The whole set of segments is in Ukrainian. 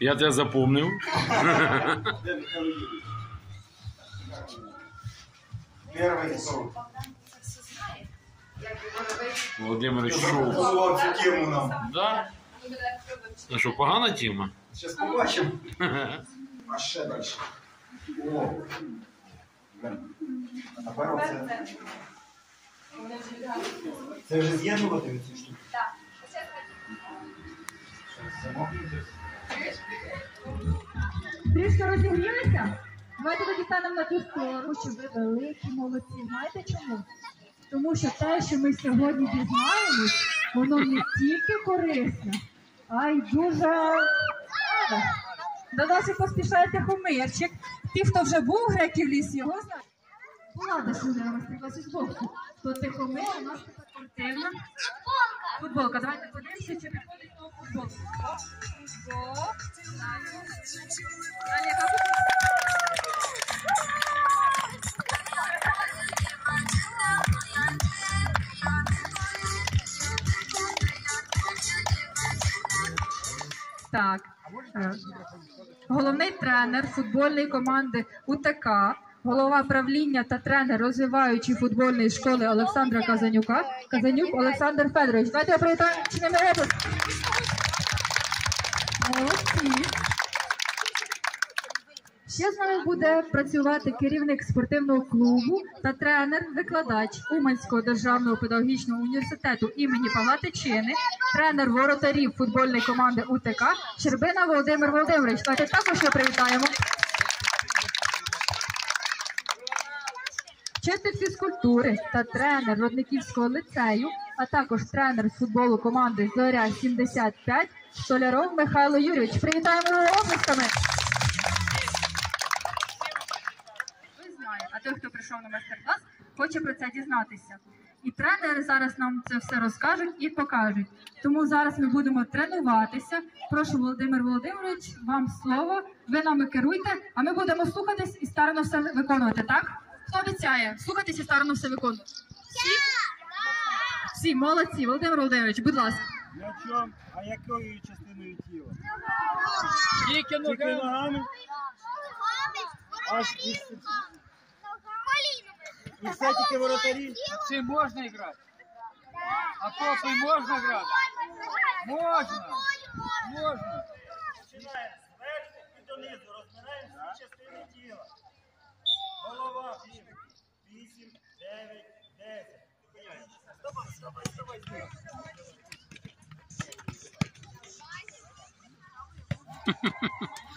Я тебе запомнив. Михайло сон. Володимир Шоу. Тему нам. Да? Ну що, погана тема? Зараз побачимо. А ще далі. О. Тепер оце. Це вже з'єднувати ці штуки? Так. Трішки розігрілися? Давайте тоді станемо на ту сторону, що ви великі молодці. Знаєте чому? Тому що те, що ми сьогодні дізнаємось, воно не тільки корисне, а й дуже. До нас і поспішає Тихомирчик. Ті, хто вже був в греків ліс, його знають. Влада сюди я вас пригласю з боку. То Тихомир у нас така спортивна. Футболка. Давайте подивимося, чи підходить до футболки. Футбол. Далі яка футболка? Так. Е, Головний тренер футбольної команди УТК, голова правління та тренер розвиваючої футбольної школи Олександра Казанюка. Казанюк Олександр Федорович. Давайте чинними область. Молодці. Ще з нами буде працювати керівник спортивного клубу та тренер, викладач Уманського державного педагогічного університету імені Павла Тичини, тренер воротарів футбольної команди УТК Щербина Володимир Володимирович. Давайте також його привітаємо. Вчитель фізкультури та тренер Родниківського ліцею, а також тренер футболу команди Зоря 75 Столяров Михайло Юрійович. Привітаємо його оплесками. Ви знаєте, а той, хто прийшов на майстер-клас, хоче про це дізнатися. І тренери зараз нам це все розкажуть і покажуть. Тому зараз ми будемо тренуватися. Прошу, Володимир Володимирович, вам слово. Ви нами керуйте, а ми будемо слухатись і старано все виконувати. Так? Хто обіцяє? Слухатись і старано все виконувати. Всі? Всі, молодці. Володимир Володимирович, будь ласка. На чому? А якою частиною тіла? Тільки Тільки ногами. Аж і, і все тільки воротарі? А цим можна грати? А попой можна грати? Можна. Можна. Починаємо зверху і донизу. Розбираємо всі частини тіла. Голова. Вісім, дев'ять, десять. Зупиняємося. Вставай, вставай, вставай,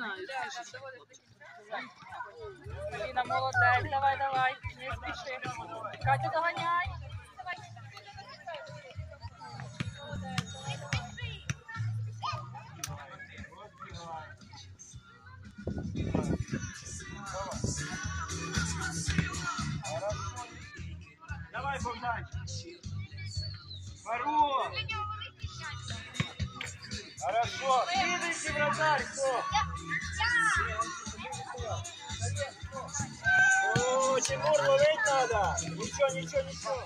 вставай. Аліна, молодець, давай, давай, не спіши. Катя, доганяй. Давай, Богдан. Пару. Хорошо. Следующий вратарь, кто? О, ловить надо. Ничего, ничего, ничего.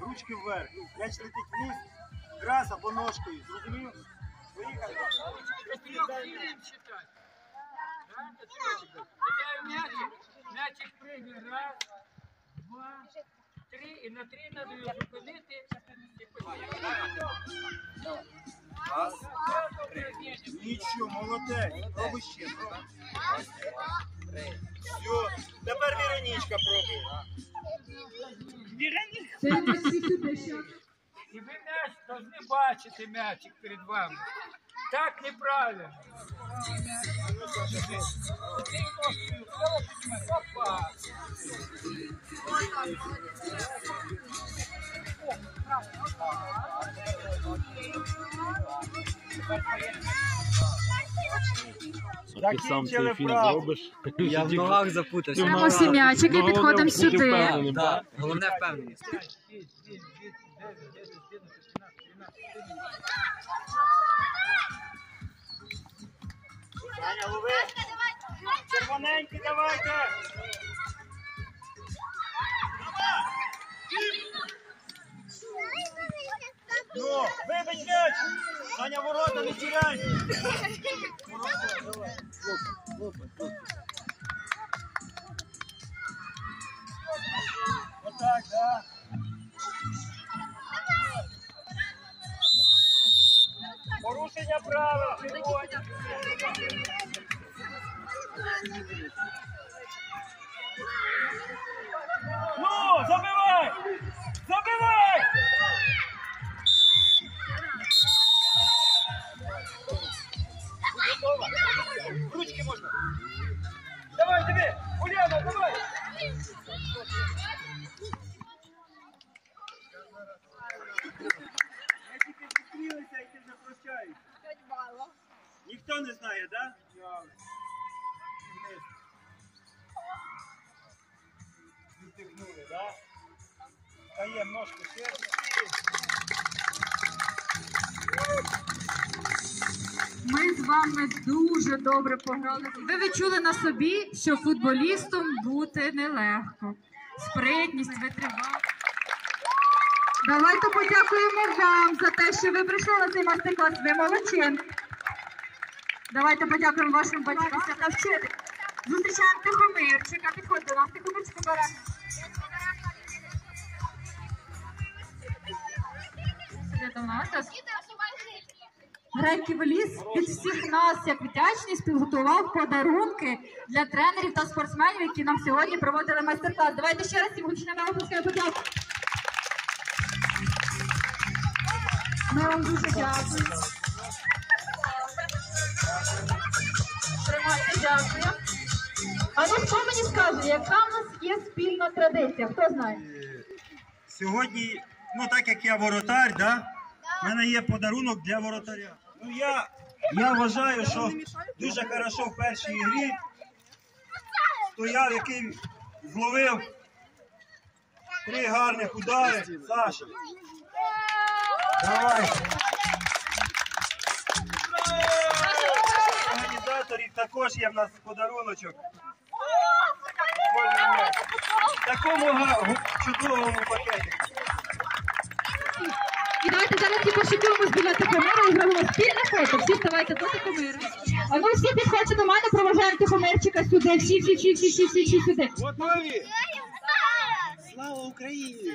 Ручки вверх. М'яч летить вниз. Раз або ножкою. Зрозумів? Поїхали. Да? До трьох. Кидаю мячик. Мячик пригне. Раз, два, три. І на три треба його зупинити. І. Раз, три. Нічого, молодець. Пробуй ще. пробуй. Все. Тепер Віронічка пробує. Це. І ви м'яч повинні бачити м'ячик перед вами. Так неправильно. Ти сам цей вправу. зробиш. Я в ногах запутався. Беремо всі м'ячики, Ну, підходимо головне, сюди. Да, головне впевненість. Саня, лови. Червоненький давайте. М'яч. Саня, ворота не. Ворота, давай. Отак, Так? Да? Відтягнули, так? Даємо ножку. Ми з вами дуже добре пограли. Ви відчули на собі, що футболістом бути нелегко. Спритність, витривалість. Давайте подякуємо вам за те, що ви прийшли на цей мастер-клас. Ви молодчинки. Давайте подякуємо вашим батькам та вчителям. Зустрічаємо Тихомирчика. Підходь до нас, Тихомирчика бере. Сюди до нас. Грекій Веліс від всіх нас, як вдячність, підготував подарунки для тренерів та спортсменів, які нам сьогодні проводили майстер-клас. Давайте ще раз їм гучними оплесками подякуємо. Ми вам дуже дякуємо. Тримайте, дякую. А ну хто мені скаже, яка в нас є спільна традиція? Хто знає? Сьогодні, ну так як я воротар, да? в мене є подарунок для воротаря. Ну я, я вважаю, що дуже хорошо в першій грі стояв, який зловив три гарних удари. Саша. Давай. Також є в нас подаруночок. В такому чудовому пакеті. І давайте зараз всі пошукуємо біля Тихомира і зробимо спільне фото. Всі вставайте до Тихомира. А ви всі підходьте до мене, проважаємо Тихомирчика сюди. Всі, всі, всі, всі, всі, всі, всі сюди. Готові? Слава Україні!